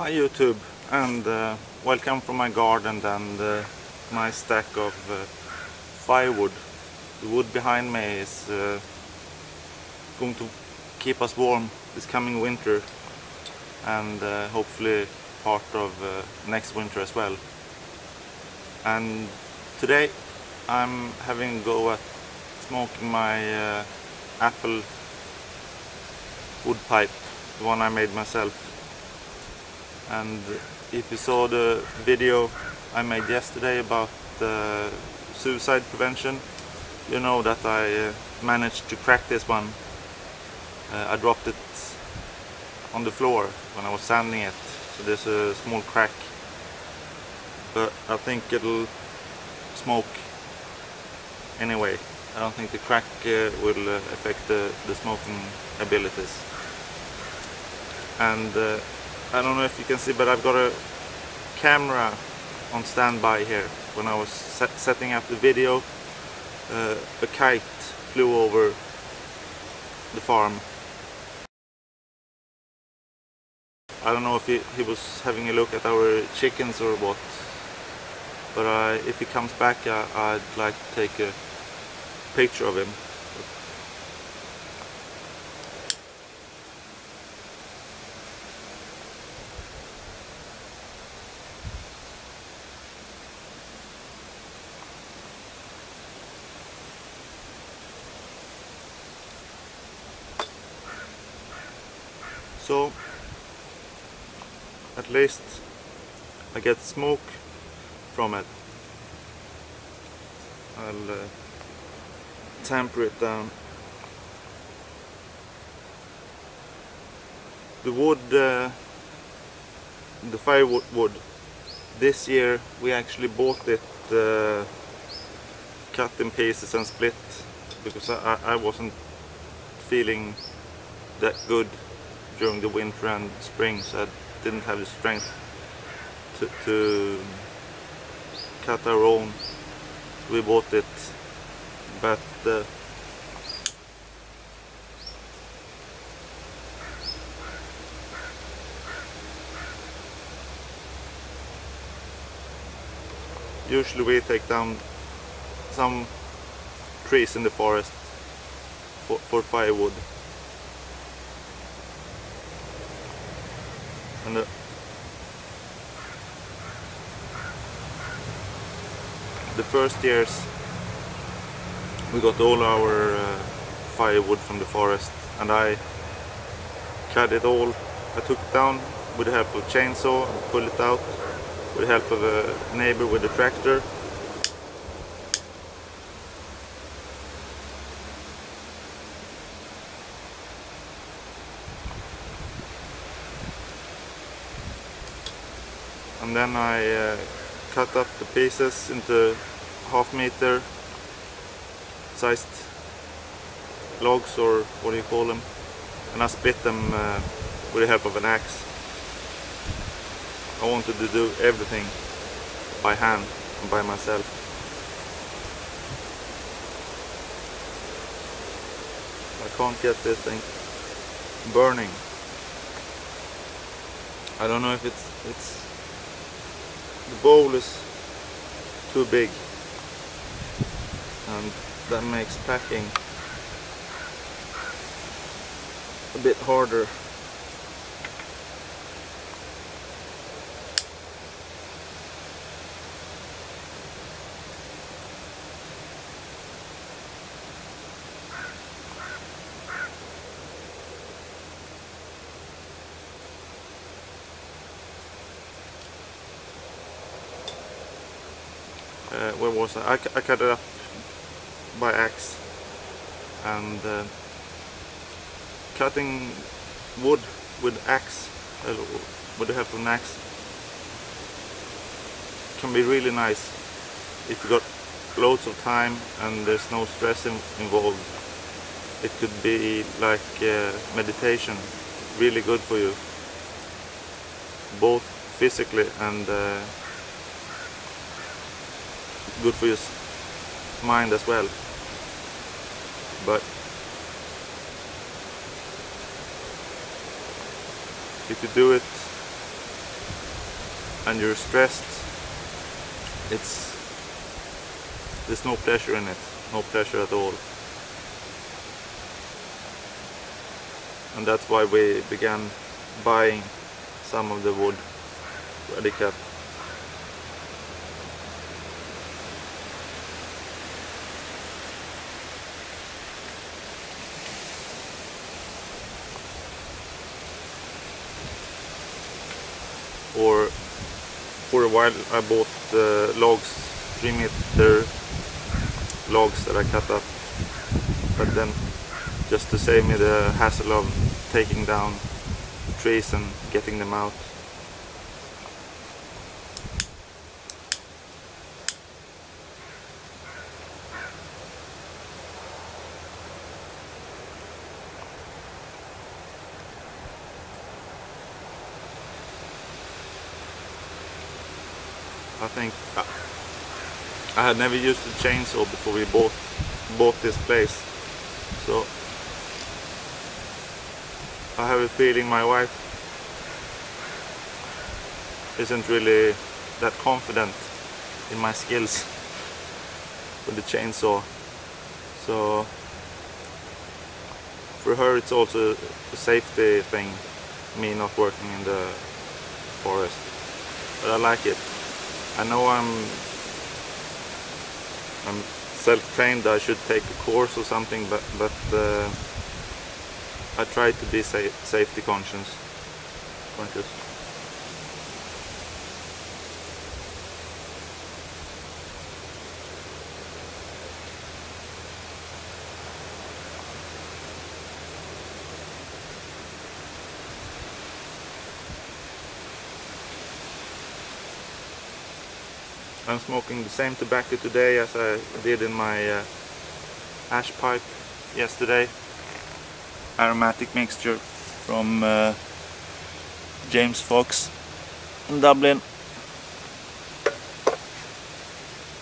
Hi YouTube and uh, welcome from my garden and uh, my stack of uh, firewood. The wood behind me is uh, going to keep us warm this coming winter and uh, hopefully part of uh, next winter as well. And today I'm having a go at smoking my apple wood pipe, the one I made myself and if you saw the video I made yesterday about the suicide prevention you know that I uh, managed to crack this one. Uh, I dropped it on the floor when I was sanding it. So there's a small crack. But I think it'll smoke anyway. I don't think the crack uh, will uh, affect the, the smoking abilities. And uh, I don't know if you can see but I've got a camera on standby here. When I was set setting up the video uh, a kite flew over the farm. I don't know if he, he was having a look at our chickens or what but if he comes back I'd like to take a picture of him So at least I get smoke from it. I'll uh, tamper it down. The wood, uh, the firewood wood, this year we actually bought it uh, cut in pieces and split because I, I wasn't feeling that good during the winter and spring so I didn't have the strength to, to cut our own. We bought it but uh, usually we take down some trees in the forest for, for firewood and the, the first years we got all our uh, firewood from the forest and I cut it all. I took it down with the help of chainsaw pull it out with the help of a neighbor with a tractor and then I uh, cut up the pieces into half meter sized logs or what do you call them and I split them uh, with the help of an axe. I wanted to do everything by hand and by myself. I can't get this thing burning. I don't know if it's it's the bowl is too big. And that makes packing a bit harder where was I? I? I cut it up by axe and uh, cutting wood with axe with the help of an axe can be really nice if you got loads of time and there's no stress in, involved it could be like uh, meditation really good for you both physically and uh, good for your mind as well but if you do it and you're stressed, it's there's no pleasure in it, no pleasure at all. And that's why we began buying some of the wood ready cut. or for a while I bought uh, logs, 3 meter logs that I cut up. But then just to save me the hassle of taking down trees and getting them out I think uh, I had never used a chainsaw before we bought bought this place. So I have a feeling my wife isn't really that confident in my skills with the chainsaw. So for her it's also a safety thing me not working in the forest. But I like it I know I'm I'm self-trained. I should take a course or something, but but uh, I try to be sa safety conscious. Conscious. I'm smoking the same tobacco today as I did in my uh, ash pipe yesterday. Aromatic mixture from uh, James Fox in Dublin.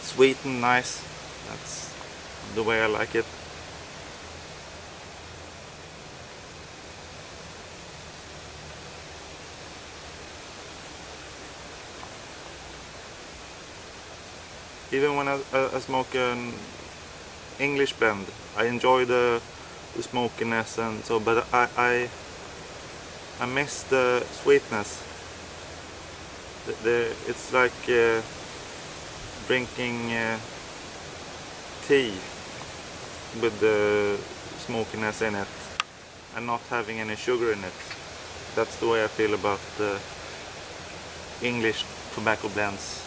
Sweet and nice. That's the way I like it. Even when I, I, smoke an English blend, I enjoy the, the smokiness and so, but I, I, I miss the sweetness. The, the it's like uh, drinking uh, tea with the smokiness in it and not having any sugar in it. That's the way I feel about the English tobacco blends.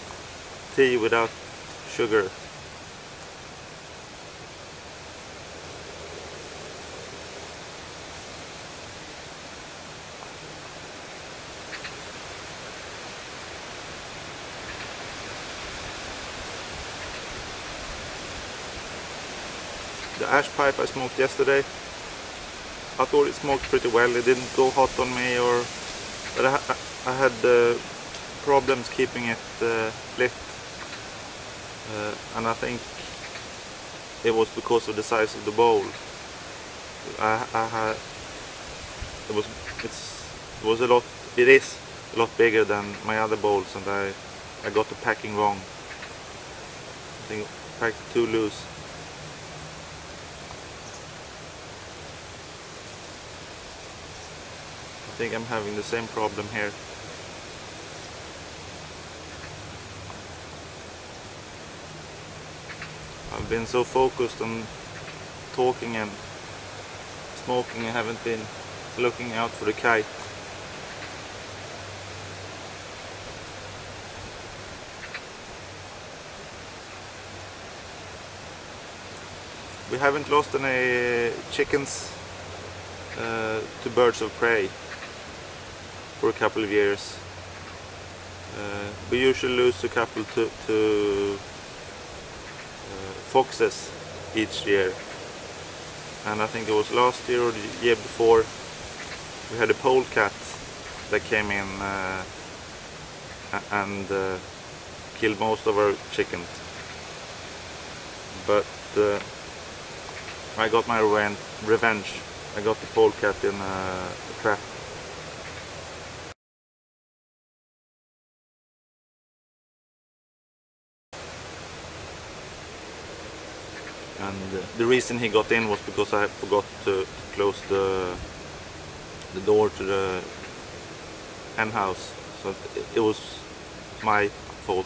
Tea without sugar. The ash pipe I smoked yesterday, I thought it smoked pretty well. It didn't go hot on me or, but I, I had uh, problems keeping it uh, lit uh, and I think it was because of the size of the bowl. I, I had it was it's it was a lot it is a lot bigger than my other bowls and I I got the packing wrong. I think packed too loose. I think I'm having the same problem here. Been so focused on talking and smoking and haven't been looking out for the kite. We haven't lost any chickens uh, to birds of prey for a couple of years. Uh, we usually lose a couple to, to foxes each year. And I think it was last year or the year before we had a polecat that came in uh, and uh, killed most of our chickens. But uh, I got my revenge. I got the polecat in a trap Uh, the reason he got in was because I forgot to, close the the door to the hen house. So it was my fault.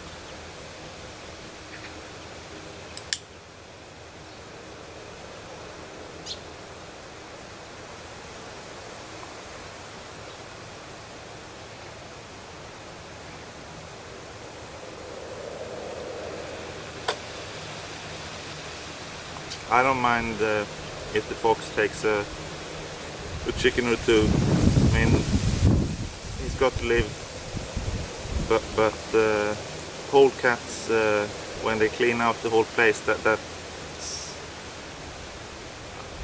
I don't mind uh, if the fox takes a, a chicken or two. I mean, he's got to live. But but uh, polecats, uh, when they clean out the whole place, that that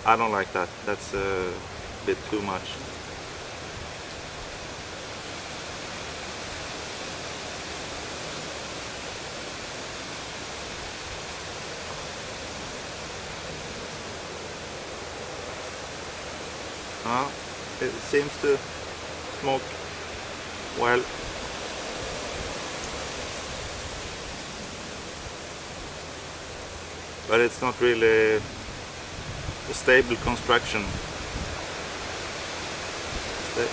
I don't like that. That's a bit too much. Uh, it seems to smoke well. But it's not really a stable construction.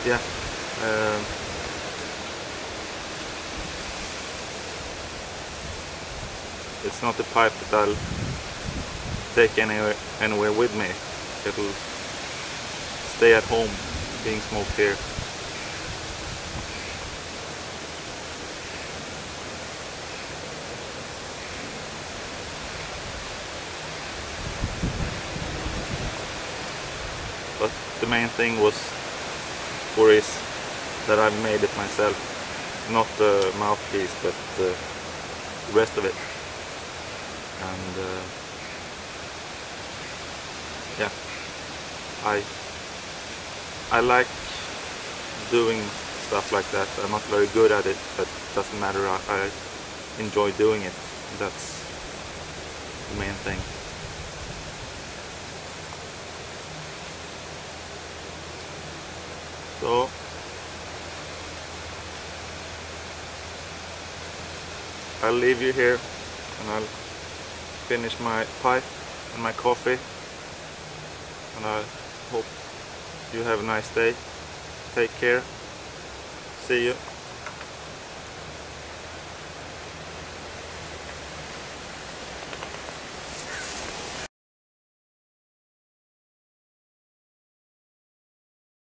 Yeah. Uh, it's not a pipe that I'll take anywhere, anywhere with me. It'll stay at home being smoked here. But the main thing was for is that I made it myself. Not the mouthpiece, but the rest of it. And uh, yeah, I I like doing stuff like that. I'm not very good at it, but doesn't matter. I, I enjoy doing it. That's the main thing. So I'll leave you here and I'll finish my pipe and my coffee and I hope you have a nice day. Take care. See you.